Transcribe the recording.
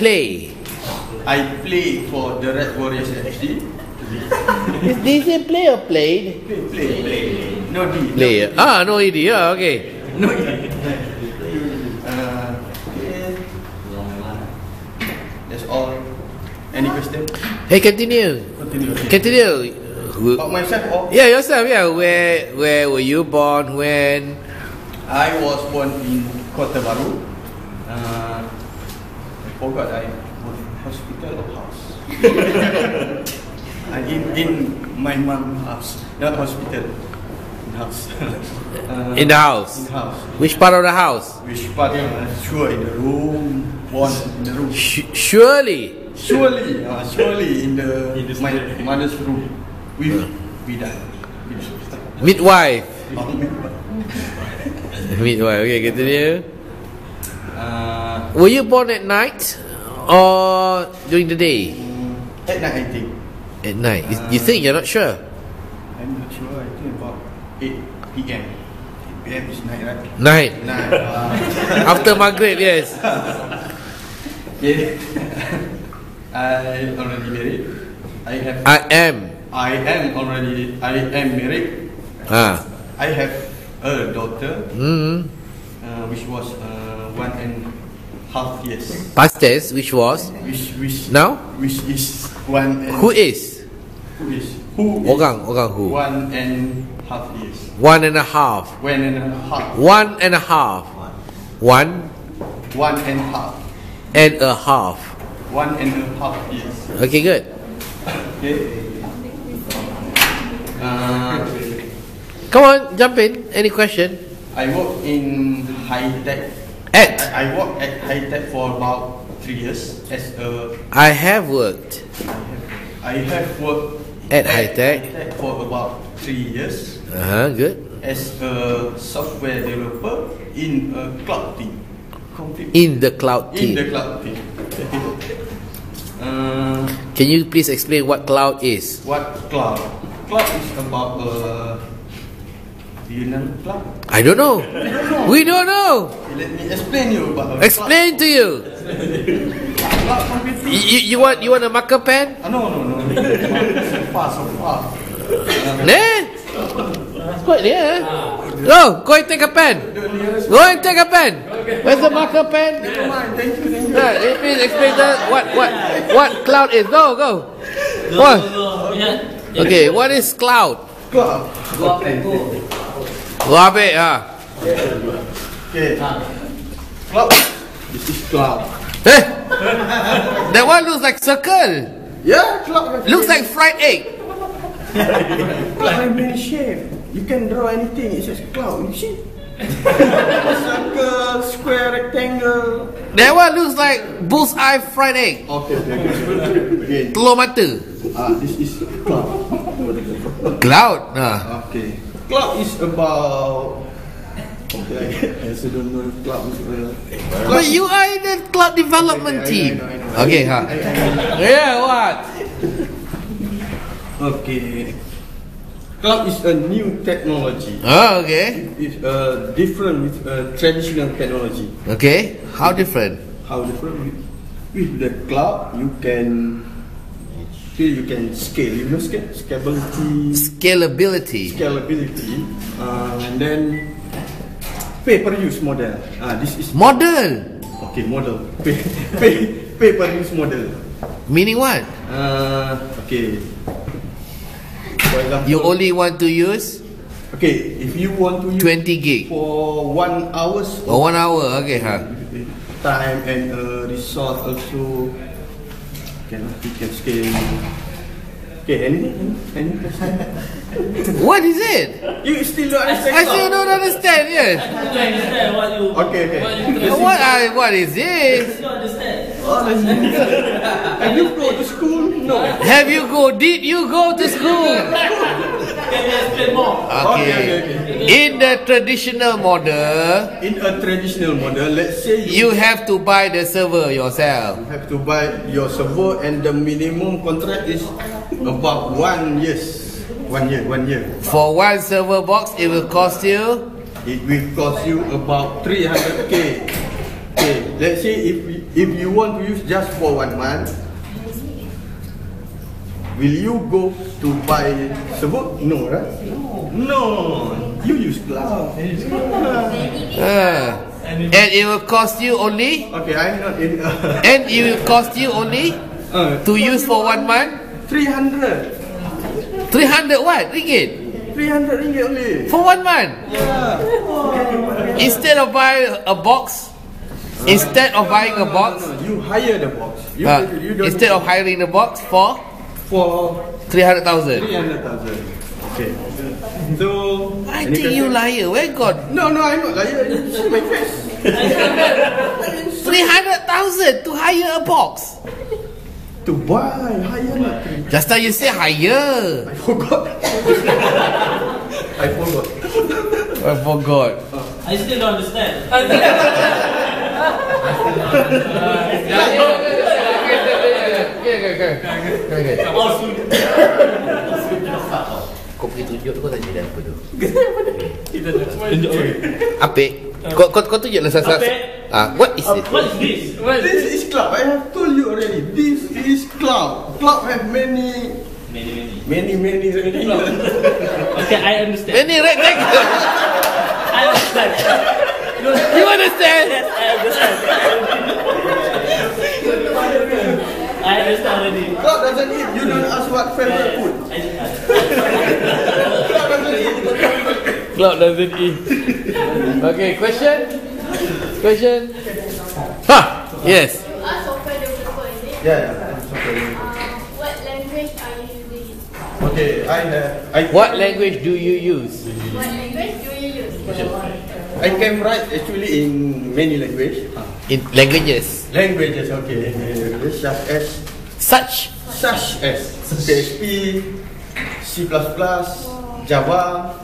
play. I play for the Red Warriors HD. Is DJ play or played? Play, play, play. No D. Play. Ah, no idea. Ah, okay. No D. Uh. That's all. Any question? Hey, continue. Continue. Continue. About myself or Yeah, yourself. Yeah, where where were you born? When? I was born in Kota Baru. Uh, forgot I was hospital or house. I in in my mom house, not hospital. In house. uh, In the house. In house. Which part of the house? Which part? Uh, sure in the room. Born in the room. Sh- surely. Surely, uh, surely in the my mother's room. With bidan. Midwife. Midwife. Okay, continue. Uh, Were you born at night or during the day? at night I think. At night. You, you think you're not sure? I'm not sure. I think about 8 p.m. 8 p.m. is night, right? Night. Night. Uh, After Maghrib, yes. yeah. I already married. I have. I am. I am already. I am married. Ah. I have a daughter, Mm. uh, which was uh, one and half years. Past tense, which was Which which now. which is one and Who is? who is who is Orang, orang who? one and half years. One and a half. One and a half. One and a half. One One and a half. and a half. One and a half years. Okay, good. Okay. Uh, Come on, jump in. Any question? I work in high tech. At. I, I work at high tech for about three years as a. I have worked I have worked At High Tech? High-Tech for about three years Uh huh. Good. as a software developer in a cloud team. In the cloud team. in the cloud team. uh, Can you please explain what cloud is? what cloud? Cloud is about uh, do you know cloud? I don't know. We don't know. Let me explain you about Explain to you. Cloud, cloud computing. You, you want you want a marker pen? Ah, no, no, no. so far, so far. There. It's quite near. Go, go and take a pen. Go and take a pen. Where's the marker pen? Never mind. Thank you, thank you. Uh, eh, please explain the, what what what cloud is. Go go. What? Okay, what is cloud? Cloud. Go abe ah. Okay. Cloud. This is cloud. Eh? That one looks like circle. Yeah, cloud. Looks like fried egg. many shape. You can draw anything. It's just cloud. You see? Circle, square, rectangle. That one looks like bullseye fried egg. Okay, okay, okay. okay. Telur mata. Ah, this is cloud. Cloud. Ah. Okay. Cloud is about. Okay, I also don't know if cloud is. Uh, But you are in the cloud development Okay, I- I team. know, know. Okay, huh? I- I- Yeah, what? Okay. Cloud is a new technology. Oh, okay. It's uh, different with uh, traditional technology. Okay. How different? How different with, with the cloud? You can still you can scale. You know scale, scalability, Scalability. scalability, uh, and then pay per use model. Ah, this is Model. okay model. Pay pay pay per use model. Meaning what? Uh, okay. For example, You only want to use okay if you want to use 20 gig for one hours or one hour. Okay, huh? time and uh, resource also What is it? you still don't understand? I still don't understand. Yes. understand what you Okay, okay. what you What? I, what is this? you understand. Oh, that's Have you go to school? No. Have you go? Did you go to school? Can you explain more? Okay, okay, Okay. In the traditional model, In a traditional model, let's say you have to buy the server yourself. have to buy your server and the minimum contract is about one years. One year, one year. For one server box, it will cost you It will cost you about 300k. Okay, let's say if if you want to use just for one month, will you go to buy sebut? No, right? No. You use cloud. Ah. And it will cost you only Okay, I'm not in. Uh, and it will cost you only uh, to use for one month 300. 300 what? Ringgit? 300 ringgit only. For one month? Yeah. Instead of buying a box Instead of buying a box No, no, you hire the box. You, uh, you don't Instead of hiring the box for for 300,000 300,000. Okay. So I think you question? liar Where got No, no, I'm not liar. You see my face. 300,000 to hire a box To buy, hire not. Just now you say hire I forgot. I forgot. I forgot I still don't understand. Kau pergi tunjuk tu kau tanya dia apa tu? Apik. Kau kau kau tunjuklah sasa. Apik. Ah, what is it? What is this? This is cloud. I have told you already. This is cloud. Cloud have many, Many, many. many, many, many. Okay, I understand. Many rectangle. I understand. You understand? Yes, I understand. I understand already. cloud doesn't eat. You don't ask what favorite food. I, I, Cloud doesn't eat. Cloud doesn't eat. Okay, question? Question? Ha! Yes. You ask Sofa the before, is it? Yeah, yeah. Sorry. Uh, what language are you using? Okay, I have. I What language do you use? What language do you use? I can write actually in many language. In languages. Languages, okay. Languages such as Such. such as PHP, C++, Java,